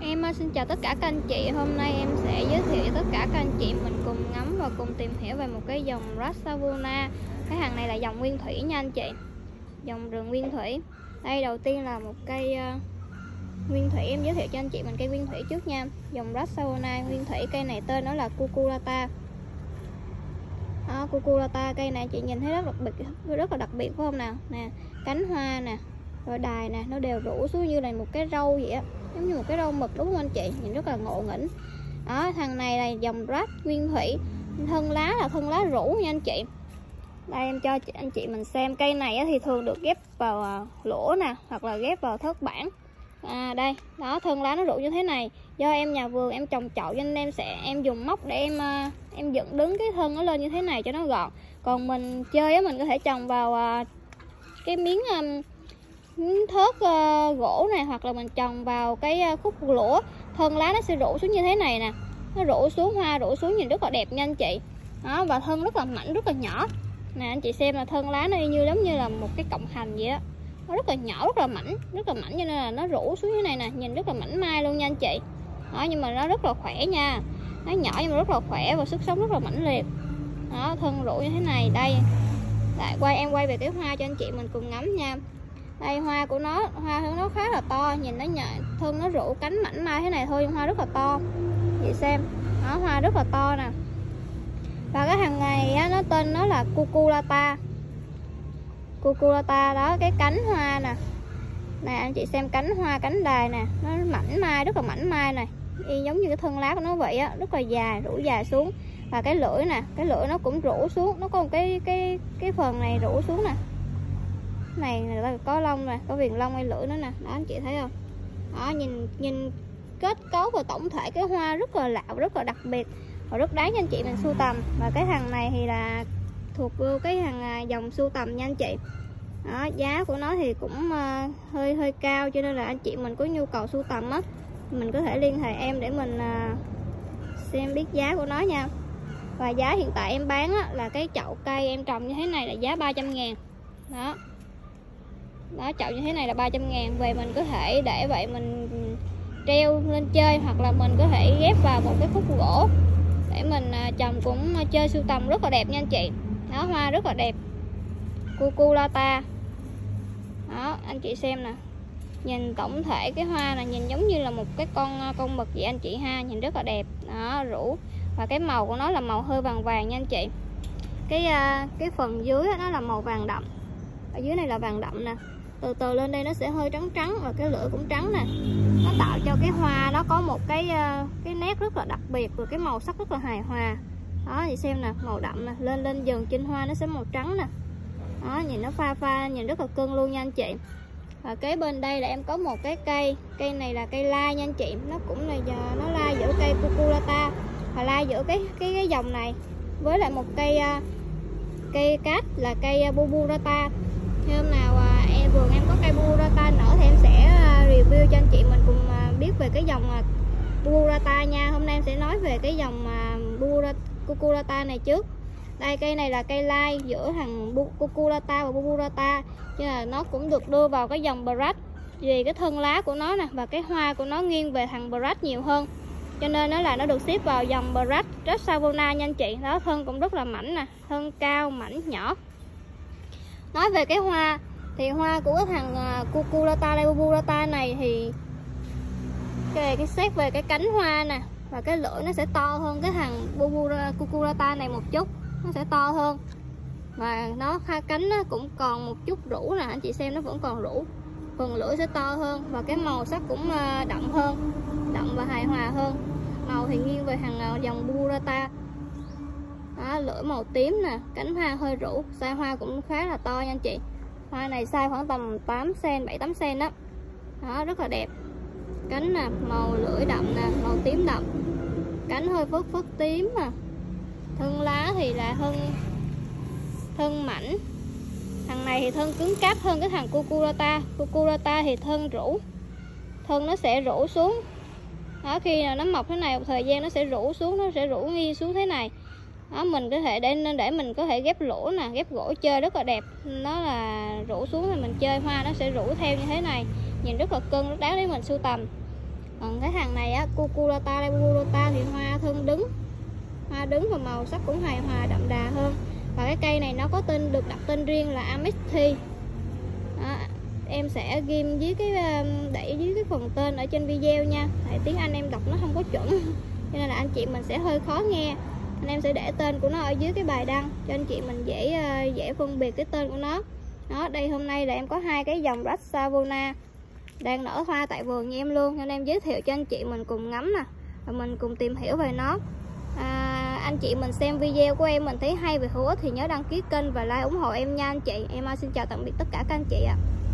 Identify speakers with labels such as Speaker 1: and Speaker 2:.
Speaker 1: Em ờ, xin chào tất cả các anh chị. Hôm nay em sẽ giới thiệu cho tất cả các anh chị Mình cùng ngắm và cùng tìm hiểu về một cái dòng Rasavuna Cái hàng này là dòng nguyên thủy nha anh chị. Dòng rừng nguyên thủy. Đây đầu tiên là một cây uh, nguyên thủy. Em giới thiệu cho anh chị mình cây nguyên thủy trước nha. Dòng Rasavuna nguyên thủy. Cây này tên nó là Cuculata. Đó, Cuculata cây này chị nhìn thấy rất đặc biệt rất là đặc biệt phải không nào? Nè cánh hoa nè rồi đài nè nó đều rủ xuống như là một cái râu vậy á giống như một cái râu mực, đúng không anh chị? Nhìn rất là ngộ nghĩnh. Đó, thằng này là dòng rác nguyên thủy. Thân lá là thân lá rũ nha anh chị. Đây, em cho anh chị mình xem. Cây này thì thường được ghép vào à, lỗ nè, hoặc là ghép vào thất bản. À đây. Đó, thân lá nó rủ như thế này. Do em nhà vườn, em trồng chậu cho nên em sẽ em dùng móc để em à, em dựng đứng cái thân nó lên như thế này cho nó gọn. Còn mình chơi á, mình có thể trồng vào à, cái miếng thớt uh, gỗ này hoặc là mình trồng vào cái uh, khúc lũa thân lá nó sẽ rủ xuống như thế này nè nó rủ xuống hoa rủ xuống nhìn rất là đẹp nha anh chị đó và thân rất là mảnh rất là nhỏ nè anh chị xem là thân lá nó như giống như là một cái cọng hành vậy á nó rất là nhỏ rất là mảnh rất là mảnh cho nên là nó rủ xuống như này nè nhìn rất là mảnh mai luôn nha anh chị đó nhưng mà nó rất là khỏe nha nó nhỏ nhưng mà rất là khỏe và sức sống rất là mãnh liệt đó thân rủ như thế này đây lại quay em quay về cái hoa cho anh chị mình cùng ngắm nha đây hoa của nó hoa của nó khá là to nhìn nó nhạy thân nó rủ cánh mảnh mai thế này thôi nhưng hoa rất là to. Chị xem nó hoa rất là to nè. Và cái hàng này á, nó tên nó là cuculata. Cuculata đó cái cánh hoa nè. Nè anh chị xem cánh hoa cánh đài nè nó mảnh mai rất là mảnh mai này. Y giống như cái thân lá của nó vậy á rất là dài rủ dài xuống. Và cái lưỡi nè cái lưỡi nó cũng rủ xuống nó có một cái cái cái phần này rủ xuống nè này người ta có lông nè có viền lông hay lưỡi nữa nè. Đó anh chị thấy không? Đó nhìn nhìn kết cấu và tổng thể cái hoa rất là lạ rất là đặc biệt. Và rất đáng cho anh chị mình sưu tầm. Và cái hàng này thì là thuộc vô cái hàng à, dòng sưu tầm nha anh chị. Đó, giá của nó thì cũng uh, hơi hơi cao cho nên là anh chị mình có nhu cầu sưu tầm á. Mình có thể liên hệ em để mình uh, xem biết giá của nó nha. Và giá hiện tại em bán á, là cái chậu cây em trồng như thế này là giá 300 ngàn. Đó đó chậu như thế này là 300 ngàn. Về mình có thể để vậy mình treo lên chơi hoặc là mình có thể ghép vào một cái khúc gỗ để mình à, chồng trồng cũng chơi sưu tầm rất là đẹp nha anh chị. Đó, hoa rất là đẹp. Cuculata đó, anh chị xem nè. Nhìn tổng thể cái hoa là nhìn giống như là một cái con à, con mực vậy anh chị ha. Nhìn rất là đẹp. Đó, rủ. Và cái màu của nó là màu hơi vàng vàng nha anh chị. Cái à, cái phần dưới nó là màu vàng đậm. Ở dưới này là vàng đậm nè từ từ lên đây nó sẽ hơi trắng trắng và cái lưỡi cũng trắng nè. Nó tạo cho cái hoa nó có một cái ờ, cái nét rất là đặc biệt rồi cái màu sắc rất là hài hòa. Đó, thì xem nè, màu đậm nè, lên lên dần trên hoa nó sẽ màu trắng nè. Đó, nhìn nó pha pha, nhìn rất là cưng luôn nha anh chị. Và kế bên đây là em có một cái cây cây này là cây la nha anh chị. Nó cũng là giờ nó la giữa cây cuculata và la giữa cái cái cái dòng này. Với lại một cây ờ, cây cát là cây ờ, buburata. Hôm nào vườn em có cây burrata nở thì em sẽ à, review cho anh chị mình cùng à, biết về cái dòng à, burrata nha. Hôm nay em sẽ nói về cái dòng cuculata này trước. Đây, cây này là cây lai giữa thằng cucurata và burrata cho là nó cũng được đưa vào cái dòng brat vì cái thân lá của nó nè và cái hoa của nó nghiêng về thằng brat nhiều hơn. Cho nên nó là nó được xếp vào dòng brat rất savona nha anh chị. Đó, thân cũng rất là mảnh nè, thân cao, mảnh nhỏ. Nói về cái hoa thì hoa của cái thằng à, cuculata lebuburata này thì cái, cái xét về cái cánh hoa nè và cái lưỡi nó sẽ to hơn cái thằng cuculata này một chút nó sẽ to hơn. Và nó hai cánh nó cũng còn một chút rũ nè anh chị xem nó vẫn còn rũ phần lưỡi sẽ to hơn và cái màu sắc cũng à, đậm hơn đậm và hài hòa hơn. Màu thì nghiêng về hàng à, dòng burata đó, lưỡi màu tím nè cánh hoa hơi rũ size hoa cũng khá là to nha anh chị hoa này size khoảng tầm 8 cm 7 8 cm đó đó, rất là đẹp. Cánh nè, màu lưỡi đậm nè, màu tím đậm. Cánh hơi phớt phớt tím mà thân lá thì là thân thân mảnh. Thằng này thì thân cứng cáp hơn cái thằng cucurata cucurata thì thân rũ. Thân nó sẽ rũ xuống. Đó, khi nào nó mọc thế này, một thời gian nó sẽ rũ xuống, nó sẽ rũ nghi xuống thế này đó, mình có thể để, nên để mình có thể ghép lỗ nè, ghép gỗ chơi rất là đẹp. Nó là rủ xuống thì mình chơi hoa nó sẽ rủ theo như thế này. Nhìn rất là cưng, rất đáng để mình sưu tầm. Còn cái hàng này á, cuculata labulota thì hoa thân đứng. Hoa đứng và màu sắc cũng hài hòa, đậm đà hơn. Và cái cây này nó có tên, được đặt tên riêng là Amithi em sẽ ghim dưới cái um, đẩy dưới cái phần tên ở trên video nha. Tại tiếng Anh em đọc nó không có chuẩn. Cho nên là anh chị mình sẽ hơi khó nghe anh em sẽ để tên của nó ở dưới cái bài đăng cho anh chị mình dễ ờ, dễ phân biệt cái tên của nó. Đó đây hôm nay là em có hai cái dòng rách Savona đang nở hoa tại vườn như em luôn nên em giới thiệu cho anh chị mình cùng ngắm nè và mình cùng tìm hiểu về nó. À, anh chị mình xem video của em mình thấy hay và hữu ích thì nhớ đăng ký kênh và like ủng hộ em nha anh chị. Em ờ, xin chào tạm biệt tất cả các anh chị ạ. à.